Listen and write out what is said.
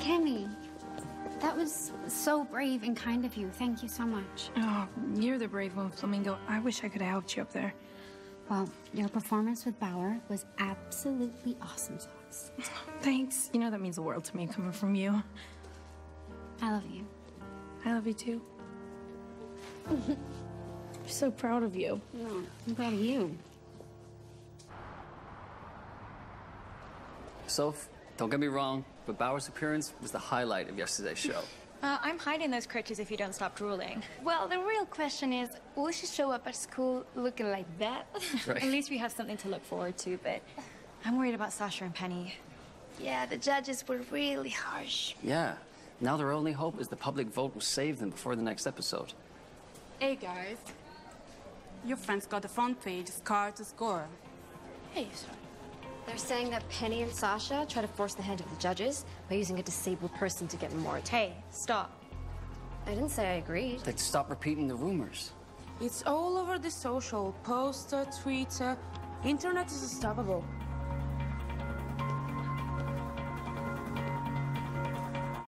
Penny, that was so brave and kind of you. Thank you so much. Oh, you're the brave one, Flamingo. I wish I could have helped you up there. Well, your performance with Bauer was absolutely awesome, Sauce. Thanks. You know that means the world to me coming from you. I love you. I love you too. I'm so proud of you. No, I'm proud of you. Soph, don't get me wrong, but Bauer's appearance was the highlight of yesterday's show. Uh, I'm hiding those crutches if you don't stop drooling. Well, the real question is, will she show up at school looking like that? Right. At least we have something to look forward to, but I'm worried about Sasha and Penny. yeah, the judges were really harsh. Yeah. Now their only hope is the public vote will save them before the next episode. Hey guys, your friends got the front page, Scar to score. Hey, sorry. They're saying that Penny and Sasha try to force the hand of the judges by using a disabled person to get more. Hey, stop. I didn't say I agreed. They'd stop repeating the rumors. It's all over the social, poster, Twitter. Internet is unstoppable.